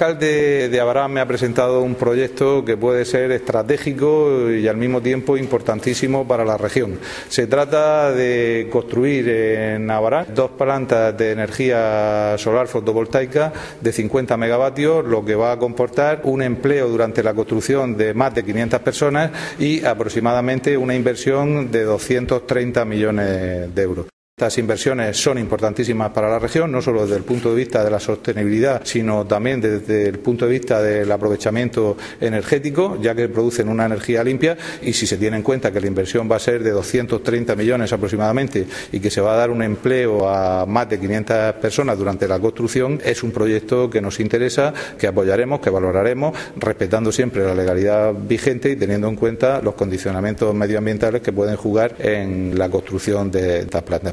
El alcalde de Abarán me ha presentado un proyecto que puede ser estratégico y al mismo tiempo importantísimo para la región. Se trata de construir en Abarán dos plantas de energía solar fotovoltaica de 50 megavatios, lo que va a comportar un empleo durante la construcción de más de 500 personas y aproximadamente una inversión de 230 millones de euros. Estas inversiones son importantísimas para la región, no solo desde el punto de vista de la sostenibilidad, sino también desde el punto de vista del aprovechamiento energético, ya que producen una energía limpia y si se tiene en cuenta que la inversión va a ser de 230 millones aproximadamente y que se va a dar un empleo a más de 500 personas durante la construcción, es un proyecto que nos interesa, que apoyaremos, que valoraremos, respetando siempre la legalidad vigente y teniendo en cuenta los condicionamientos medioambientales que pueden jugar en la construcción de estas plantas.